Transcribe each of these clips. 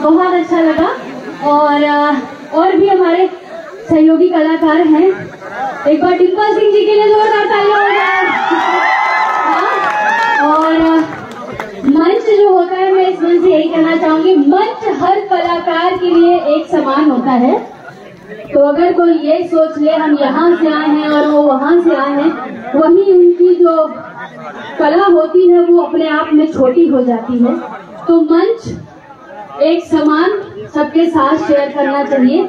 बहुत अच्छा लगा। और और भी हमारे सहयोगी कलाकार हैं। एक बार डिम्पल सिंह जी के लिए जोरदार तालियाँ हो। और मंच जो होता है, मैं इस मंच से यही कहना चाहूँगी, मंच हर कलाकार के लिए एक समान होता है। तो अगर कोई ये सोच ले, हम यहाँ से आए हैं और वो वहाँ से आए हैं, वही उनकी जो कला होती है, वो अपने आप में छोटी हो जाती है। तो मंच एक समान सबके साथ शेयर करना चाहिए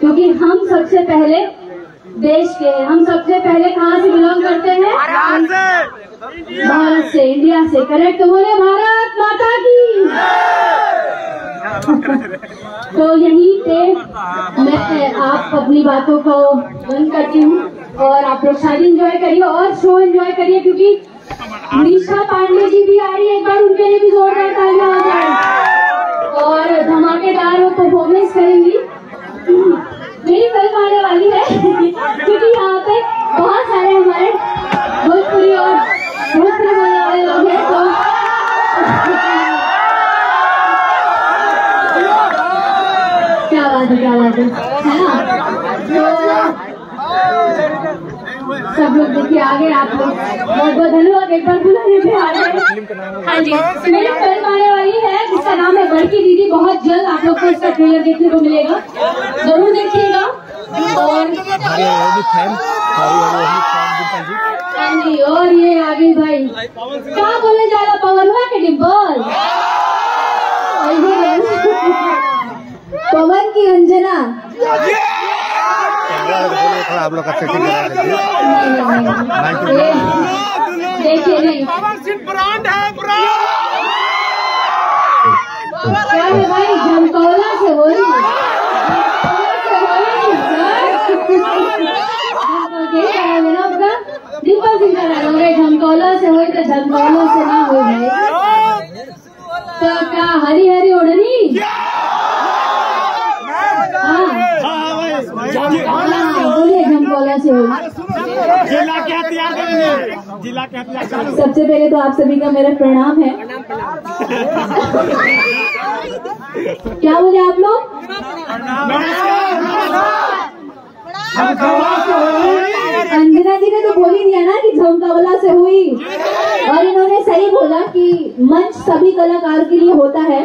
क्योंकि हम सबसे पहले देश के हैं। हम सबसे पहले कहाँ से बिलोंग करते हैं? भारत से। इंडिया से करेक्ट तो बोले भारत माता की। तो यहीं पे मैं आप अपनी बातों को बंद करती हूँ और आप लोग शायद एंजॉय करिए और शो एंजॉय करिए क्योंकि निशा पांडे जी भी आ रही है। एक बार उनके लिए भी जोरदार तालियाँ हो जाए और धमाकेदार वो परफॉर्मेंस करेंगी। मेरी फ़िल्म आने वाली है। क्योंकि यहाँ पे बहुत सारे हमारे भोजपुरी और भोजपुरी बोलने वाले लोग हैं तो क्या बात है क्या बात है। है ना? तो सब लोग देखिए आगे आप लोग बहुत बहुत धन्यवाद। एक बार बुलाने पे आ गए हाँ। जी। मेरी फ़िल्म आने है जिसका नाम है बड़की दीदी। बहुत जल्द आप लोग को इसका ट्रेलर देखने को मिलेगा। ज़रूर देखिएगा। और हाँ और ये आगे भाई। क्या बोलने जा रहा पवन हुआ के डिम्पल पवन की अंजना। को आप लोग का सेटिंग करा दीजिए। नहीं। ये- देखिए नहीं। क्या है भाई झमकौला से हो रही है डिम्पल सिंह का डायलॉग है झमकौला से हो तो झमकौला से ना हो भाई तो क्या हरी हरी ओढ़नी हाँ हाँ, झमकौला से हो जिला के हथियार जिला के हथियार सबसे पहले तो आप सभी का मेरा प्रणाम है। क्या बोले आप लोग? अंजना जी ने तो बोल ही दिया ना कि झमकावला से हुई। और इन्होंने सही बोला कि मंच सभी कलाकार के लिए होता है।